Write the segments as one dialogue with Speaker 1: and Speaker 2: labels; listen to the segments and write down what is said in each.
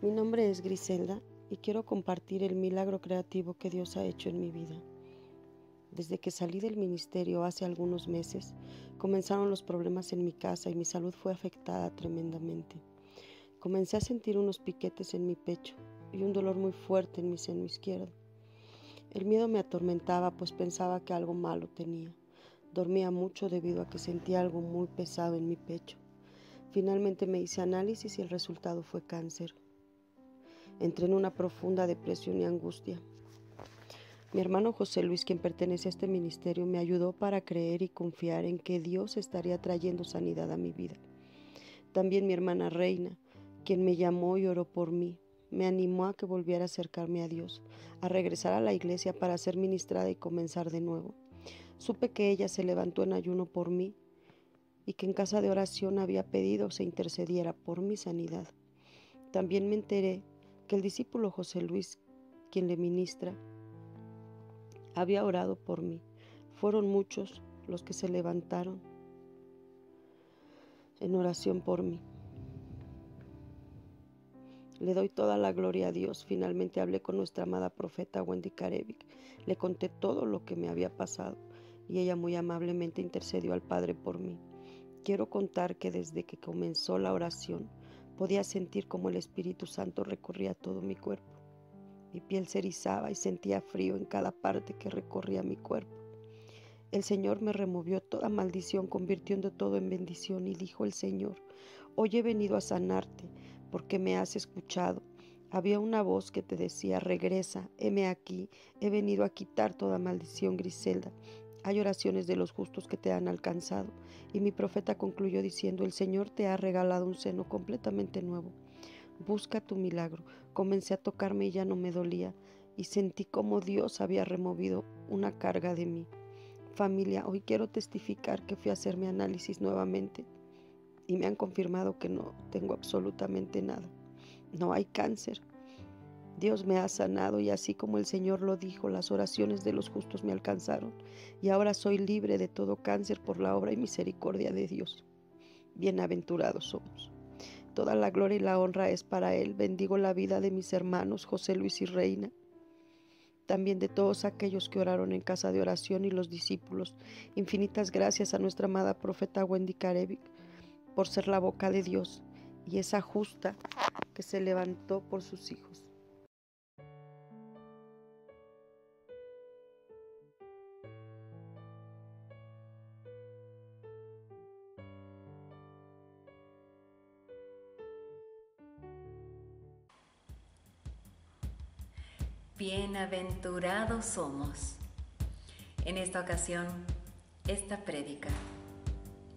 Speaker 1: Mi nombre es Griselda y quiero compartir el milagro creativo que Dios ha hecho en mi vida. Desde que salí del ministerio hace algunos meses, comenzaron los problemas en mi casa y mi salud fue afectada tremendamente. Comencé a sentir unos piquetes en mi pecho y un dolor muy fuerte en mi seno izquierdo. El miedo me atormentaba pues pensaba que algo malo tenía. Dormía mucho debido a que sentía algo muy pesado en mi pecho. Finalmente me hice análisis y el resultado fue cáncer. Entré en una profunda depresión y angustia. Mi hermano José Luis, quien pertenece a este ministerio, me ayudó para creer y confiar en que Dios estaría trayendo sanidad a mi vida. También mi hermana Reina, quien me llamó y oró por mí, me animó a que volviera a acercarme a Dios, a regresar a la iglesia para ser ministrada y comenzar de nuevo. Supe que ella se levantó en ayuno por mí y que en casa de oración había pedido se intercediera por mi sanidad. También me enteré que el discípulo José Luis, quien le ministra, había orado por mí. Fueron muchos los que se levantaron en oración por mí. Le doy toda la gloria a Dios. Finalmente hablé con nuestra amada profeta Wendy Karevic. Le conté todo lo que me había pasado y ella muy amablemente intercedió al Padre por mí. Quiero contar que desde que comenzó la oración Podía sentir como el Espíritu Santo recorría todo mi cuerpo. Mi piel se erizaba y sentía frío en cada parte que recorría mi cuerpo. El Señor me removió toda maldición, convirtiendo todo en bendición, y dijo el Señor, hoy he venido a sanarte, porque me has escuchado. Había una voz que te decía, regresa, heme aquí, he venido a quitar toda maldición, Griselda, hay oraciones de los justos que te han alcanzado. Y mi profeta concluyó diciendo, el Señor te ha regalado un seno completamente nuevo. Busca tu milagro. Comencé a tocarme y ya no me dolía. Y sentí como Dios había removido una carga de mí. Familia, hoy quiero testificar que fui a hacer mi análisis nuevamente y me han confirmado que no tengo absolutamente nada. No hay cáncer, Dios me ha sanado y así como el Señor lo dijo, las oraciones de los justos me alcanzaron y ahora soy libre de todo cáncer por la obra y misericordia de Dios. Bienaventurados somos. Toda la gloria y la honra es para Él. Bendigo la vida de mis hermanos José Luis y Reina, también de todos aquellos que oraron en casa de oración y los discípulos. Infinitas gracias a nuestra amada profeta Wendy Karevic por ser la boca de Dios y esa justa que se levantó por sus hijos.
Speaker 2: Bienaventurados somos. En esta ocasión, esta prédica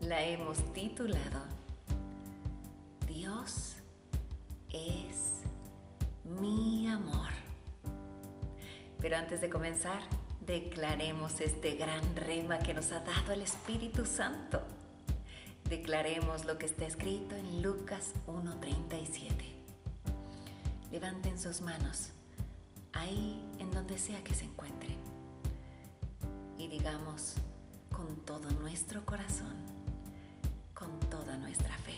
Speaker 2: la hemos titulado Dios es mi amor. Pero antes de comenzar, declaremos este gran rema que nos ha dado el Espíritu Santo. Declaremos lo que está escrito en Lucas 1.37. Levanten sus manos ahí en donde sea que se encuentren. Y digamos con todo nuestro corazón, con toda nuestra fe.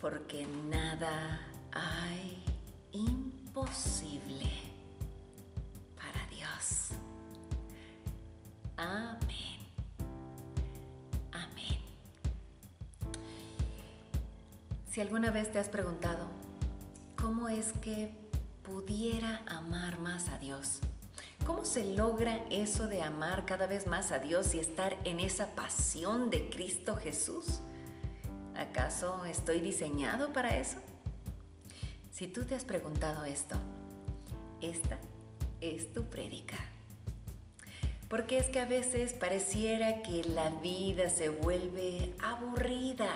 Speaker 2: Porque nada hay imposible para Dios. Amén. Amén. Si alguna vez te has preguntado, ¿Cómo es que pudiera amar más a Dios? ¿Cómo se logra eso de amar cada vez más a Dios y estar en esa pasión de Cristo Jesús? ¿Acaso estoy diseñado para eso? Si tú te has preguntado esto, esta es tu prédica. Porque es que a veces pareciera que la vida se vuelve aburrida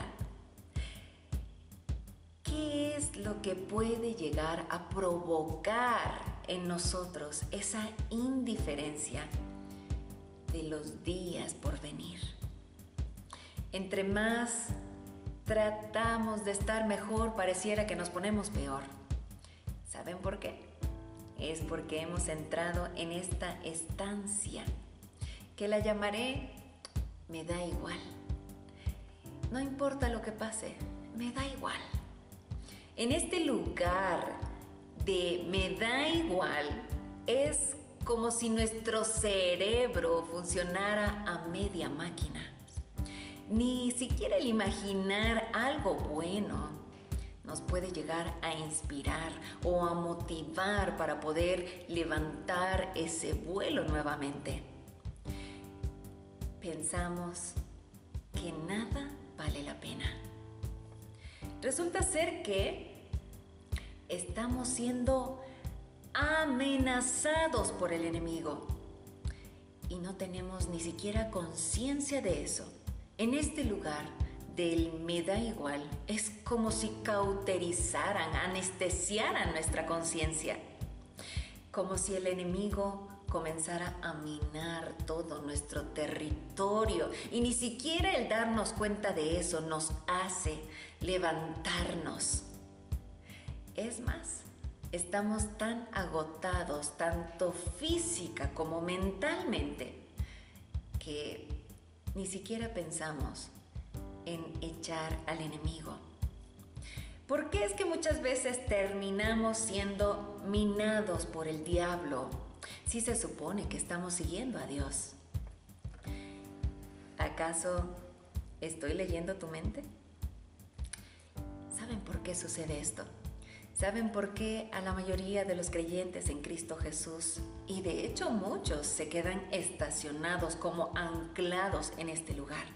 Speaker 2: ¿Qué es lo que puede llegar a provocar en nosotros esa indiferencia de los días por venir? Entre más tratamos de estar mejor, pareciera que nos ponemos peor. ¿Saben por qué? Es porque hemos entrado en esta estancia, que la llamaré me da igual. No importa lo que pase, me da igual. En este lugar de me da igual es como si nuestro cerebro funcionara a media máquina. Ni siquiera el imaginar algo bueno nos puede llegar a inspirar o a motivar para poder levantar ese vuelo nuevamente. Pensamos que nada vale la pena. Resulta ser que estamos siendo amenazados por el enemigo y no tenemos ni siquiera conciencia de eso. En este lugar del me da igual es como si cauterizaran, anestesiaran nuestra conciencia, como si el enemigo comenzara a minar todo nuestro territorio y ni siquiera el darnos cuenta de eso nos hace levantarnos. Es más, estamos tan agotados, tanto física como mentalmente, que ni siquiera pensamos en echar al enemigo. ¿Por qué es que muchas veces terminamos siendo minados por el diablo si se supone que estamos siguiendo a Dios? ¿Acaso estoy leyendo tu mente? ¿Saben por qué sucede esto? ¿Saben por qué a la mayoría de los creyentes en Cristo Jesús, y de hecho muchos, se quedan estacionados como anclados en este lugar?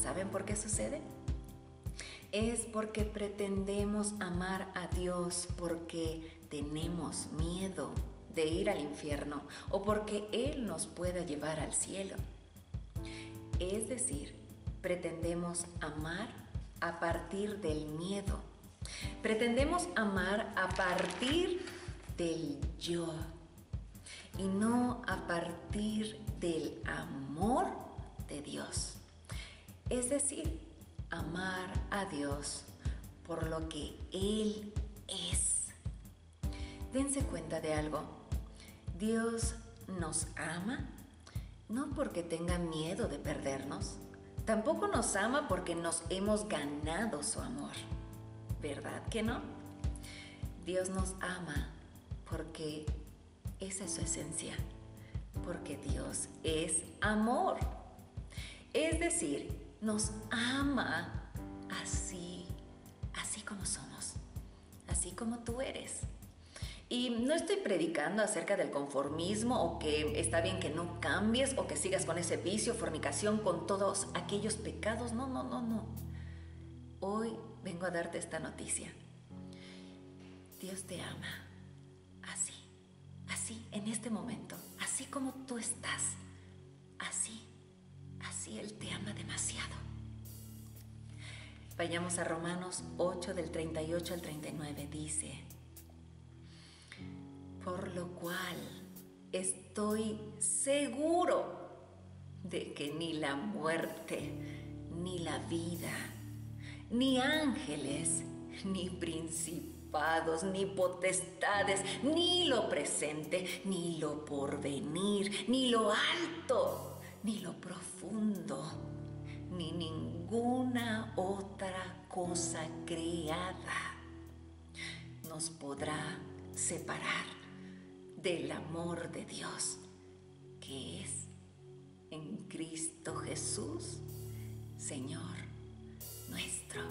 Speaker 2: ¿Saben por qué sucede? Es porque pretendemos amar a Dios porque tenemos miedo de ir al infierno o porque Él nos pueda llevar al cielo. Es decir, pretendemos amar a partir del miedo. Pretendemos amar a partir del yo y no a partir del amor de Dios. Es decir, amar a Dios por lo que Él es. Dense cuenta de algo. Dios nos ama no porque tenga miedo de perdernos, tampoco nos ama porque nos hemos ganado su amor. ¿Verdad que no? Dios nos ama porque esa es su esencia, porque Dios es amor. Es decir, nos ama así, así como somos, así como tú eres. Y no estoy predicando acerca del conformismo o que está bien que no cambies o que sigas con ese vicio, fornicación, con todos aquellos pecados. No, no, no, no. Hoy vengo a darte esta noticia. Dios te ama así, así, en este momento, así como tú estás, así, así Él te ama demasiado. Vayamos a Romanos 8 del 38 al 39. Dice, por lo cual estoy seguro de que ni la muerte, ni la vida, ni ángeles, ni principados, ni potestades, ni lo presente, ni lo porvenir, ni lo alto, ni lo profundo, ni ninguna otra cosa creada nos podrá separar del amor de Dios que es en Cristo Jesús, Señor nuestro.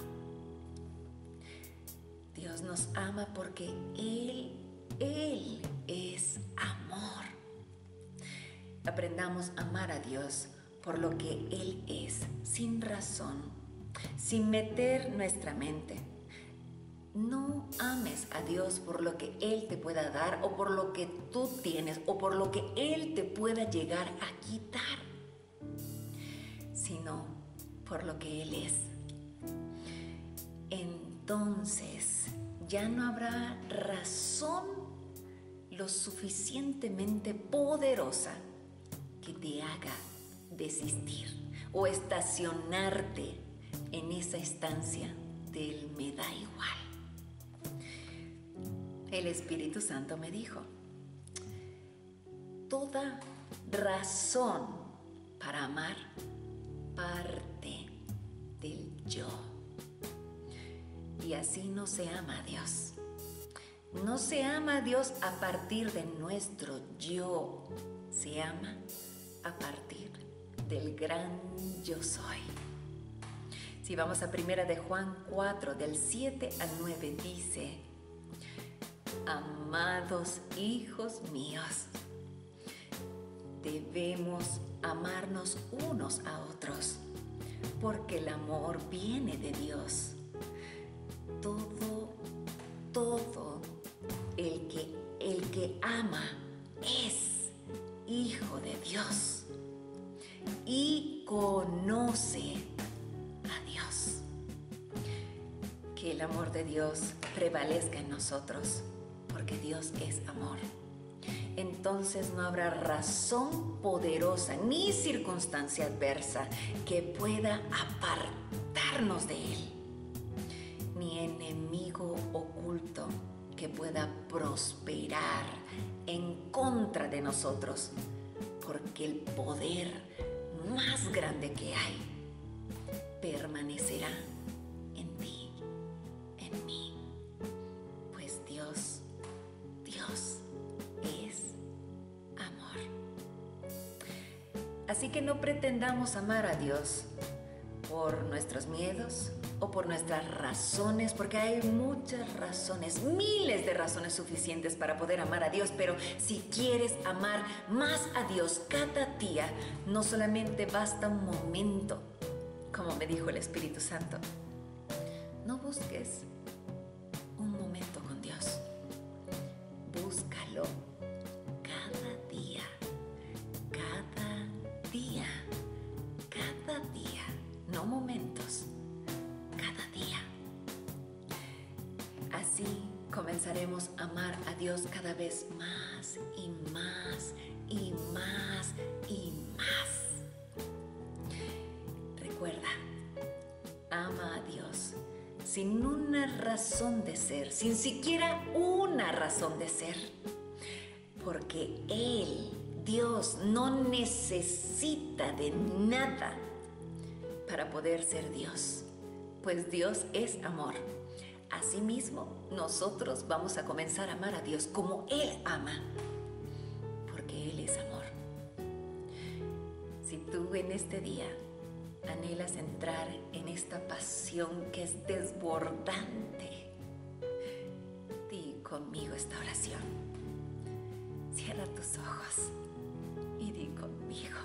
Speaker 2: Dios nos ama porque Él, Él es amor. Aprendamos a amar a Dios por lo que Él es, sin razón, sin meter nuestra mente. No ames a Dios por lo que Él te pueda dar o por lo que tú tienes o por lo que Él te pueda llegar a quitar, sino por lo que Él es entonces ya no habrá razón lo suficientemente poderosa que te haga desistir o estacionarte en esa estancia del me da igual. El Espíritu Santo me dijo, toda razón para amar parte del yo así no se ama a Dios. No se ama a Dios a partir de nuestro yo. Se ama a partir del gran yo soy. Si vamos a primera de Juan 4, del 7 al 9, dice, Amados hijos míos, debemos amarnos unos a otros, porque el amor viene de Dios. Todo, todo el que, el que ama Dios y conoce que el amor de Dios prevalezca en nosotros, porque Dios es amor. Entonces no habrá razón poderosa ni circunstancia adversa que pueda apartarnos de Él, ni enemigo oculto que pueda prosperar en contra de nosotros, porque el poder más grande que hay permanecerá Así que no pretendamos amar a Dios por nuestros miedos o por nuestras razones, porque hay muchas razones, miles de razones suficientes para poder amar a Dios, pero si quieres amar más a Dios cada día, no solamente basta un momento, como me dijo el Espíritu Santo, no busques Comenzaremos a amar a Dios cada vez más y más y más y más. Recuerda, ama a Dios sin una razón de ser, sin siquiera una razón de ser, porque Él, Dios, no necesita de nada para poder ser Dios, pues Dios es amor. Asimismo, nosotros vamos a comenzar a amar a Dios como Él ama, porque Él es amor. Si tú en este día anhelas entrar en esta pasión que es desbordante, di conmigo esta oración. Cierra tus ojos y di conmigo.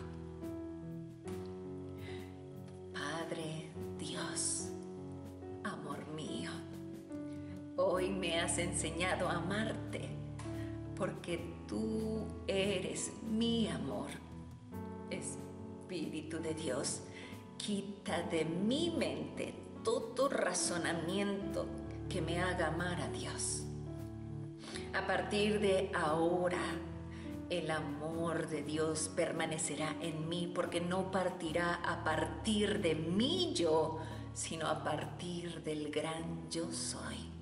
Speaker 2: Hoy me has enseñado a amarte porque tú eres mi amor. Espíritu de Dios, quita de mi mente todo razonamiento que me haga amar a Dios. A partir de ahora, el amor de Dios permanecerá en mí porque no partirá a partir de mí yo, sino a partir del gran yo soy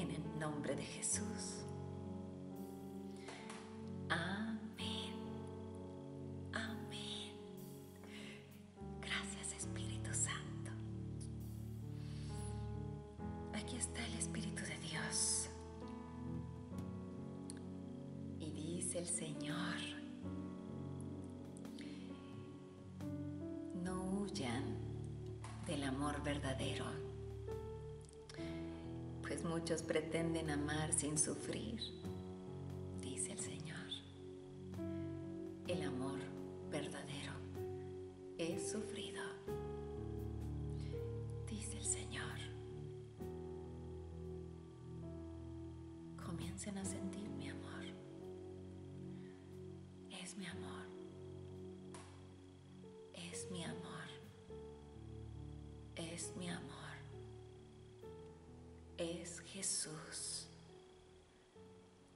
Speaker 2: en el nombre de Jesús. Amén. Amén. Gracias Espíritu Santo. Aquí está el Espíritu de Dios. Y dice el Señor, no huyan del amor verdadero muchos pretenden amar sin sufrir, dice el Señor. El amor verdadero es sufrido, dice el Señor. Comiencen a sentir mi amor. Jesús.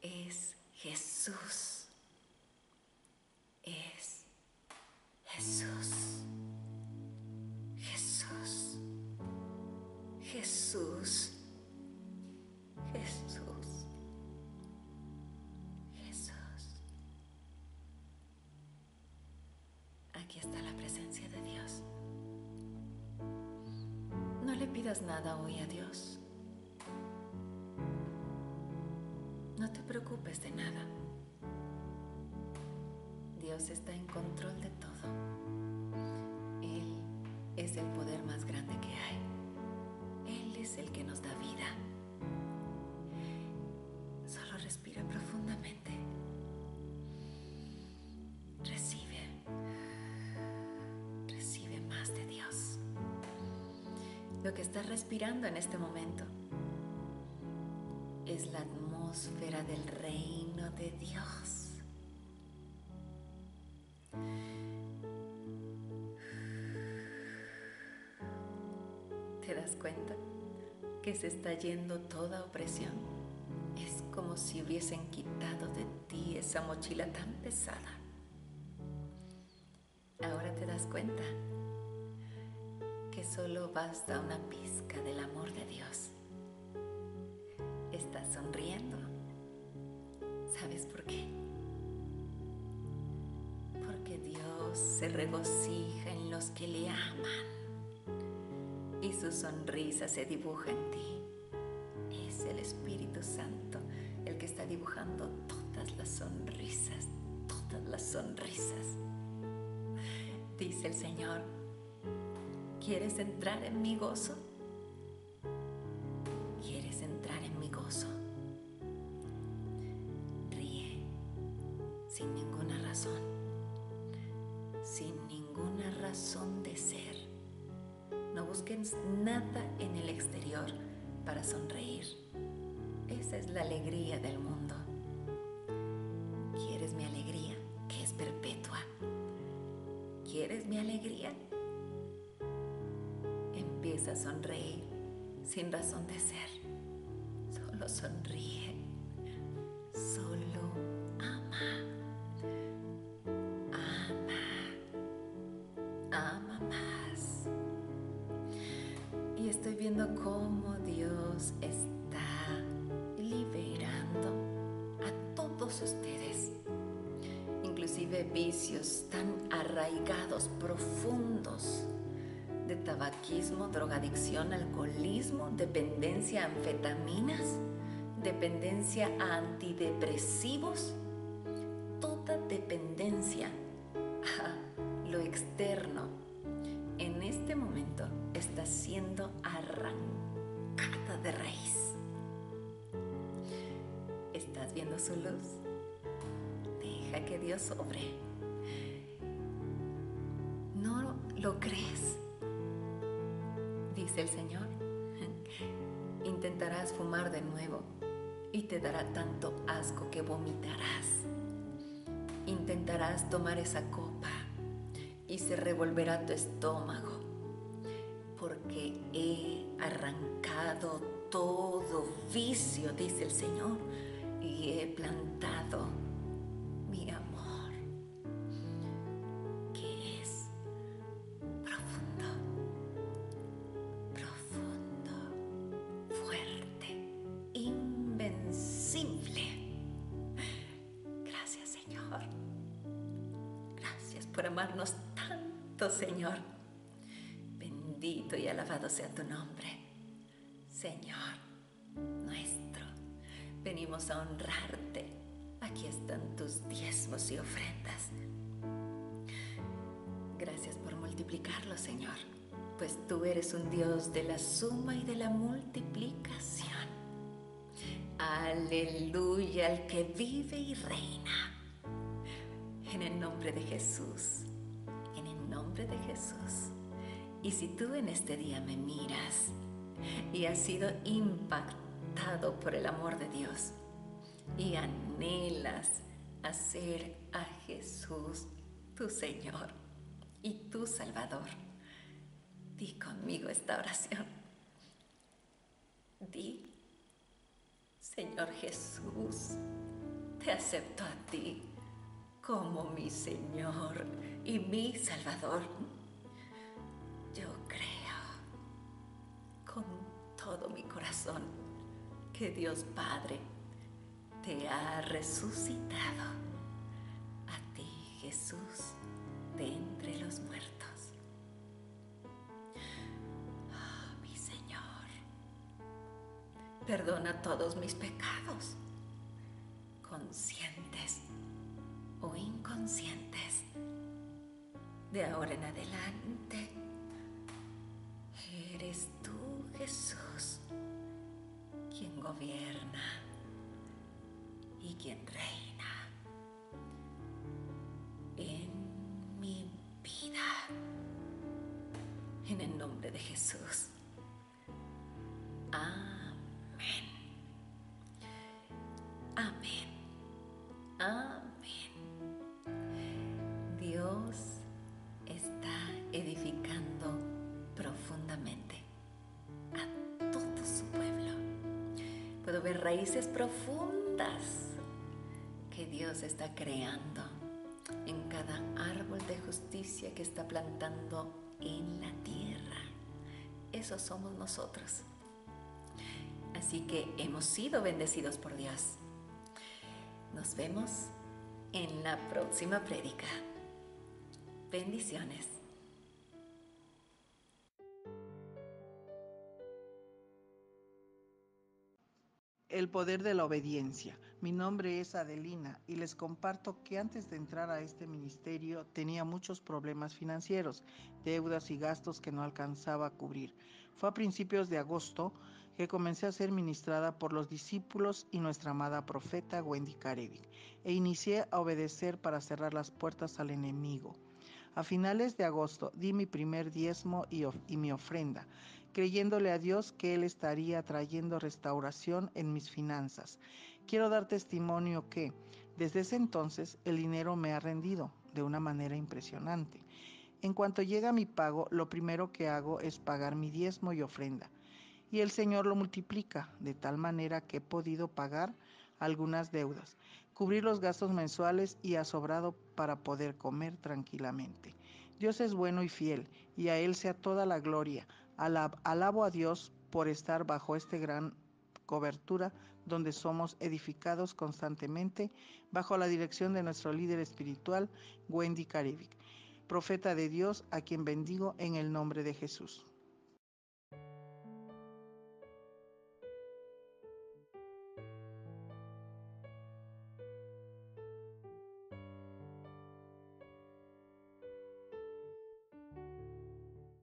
Speaker 2: Es Jesús. Es Jesús. Jesús. Jesús. Jesús. Jesús. Aquí está la presencia de Dios. No le pidas nada hoy a Dios. No te preocupes de nada. Dios está en control de todo. Él es el poder más grande que hay. Él es el que nos da vida. Solo respira profundamente. Recibe. Recibe más de Dios. Lo que estás respirando en este momento es la atmósfera del reino de Dios. ¿Te das cuenta que se está yendo toda opresión? Es como si hubiesen quitado de ti esa mochila tan pesada. Ahora te das cuenta que solo basta una pizca del amor de Dios. Estás sonriendo. ¿Sabes por qué? Porque Dios se regocija en los que le aman y su sonrisa se dibuja en ti. Es el Espíritu Santo el que está dibujando todas las sonrisas, todas las sonrisas. Dice el Señor, ¿quieres entrar en mi gozo? A sonreír sin razón de ser. Solo sonríe. Solo ama. estoy viendo cómo Dios está liberando a todos ustedes, inclusive vicios tan arraigados, profundos, tabaquismo, drogadicción, alcoholismo, dependencia a anfetaminas, dependencia a antidepresivos, toda dependencia a lo externo en este momento está siendo arrancada de raíz. ¿Estás viendo su luz? Deja que Dios obre. ¿No lo crees? El Señor. Intentarás fumar de nuevo y te dará tanto asco que vomitarás. Intentarás tomar esa copa y se revolverá tu estómago, porque he arrancado todo vicio, dice el Señor, y he plantado por amarnos Señor. Bendito y alabado sea tu nombre, Señor nuestro. Venimos a honrarte. Aquí están tus diezmos y ofrendas. Gracias por multiplicarlo, Señor, pues tú eres un Dios de la suma y de la multiplicación. Aleluya, al que vive y reina. En el nombre de Jesús nombre de Jesús. Y si tú en este día me miras y has sido impactado por el amor de Dios y anhelas hacer a Jesús tu Señor y tu Salvador, di conmigo esta oración. Di, Señor Jesús, te acepto a ti como mi Señor y mi Salvador. Yo creo con todo mi corazón que Dios Padre te ha resucitado a ti, Jesús, de entre los muertos. Oh, mi Señor, Perdona todos mis pecados, conscientes o inconscientes. De ahora en adelante, eres tú, Jesús, quien gobierna y quien reina en mi vida. En el nombre de Jesús. Amén. Amén. Amén. Profundas que Dios está creando en cada árbol de justicia que está plantando en la tierra. Eso somos nosotros. Así que hemos sido bendecidos por Dios. Nos vemos en la próxima prédica. Bendiciones.
Speaker 3: El poder de la obediencia. Mi nombre es Adelina y les comparto que antes de entrar a este ministerio tenía muchos problemas financieros, deudas y gastos que no alcanzaba a cubrir. Fue a principios de agosto que comencé a ser ministrada por los discípulos y nuestra amada profeta Wendy Karevic e inicié a obedecer para cerrar las puertas al enemigo. A finales de agosto di mi primer diezmo y, mi ofrenda, creyéndole a Dios que Él estaría trayendo restauración en mis finanzas. Quiero dar testimonio que desde ese entonces el dinero me ha rendido de una manera impresionante. En cuanto llega mi pago, lo primero que hago es pagar mi diezmo y ofrenda. Y el Señor lo multiplica de tal manera que he podido pagar algunas deudas, cubrir los gastos mensuales y ha sobrado para poder comer tranquilamente. Dios es bueno y fiel, y a Él sea toda la gloria. Alabo a Dios por estar bajo este gran cobertura donde somos edificados constantemente bajo la dirección de nuestro líder espiritual, Wendy Caribic, profeta de Dios, a quien bendigo en el nombre de Jesús.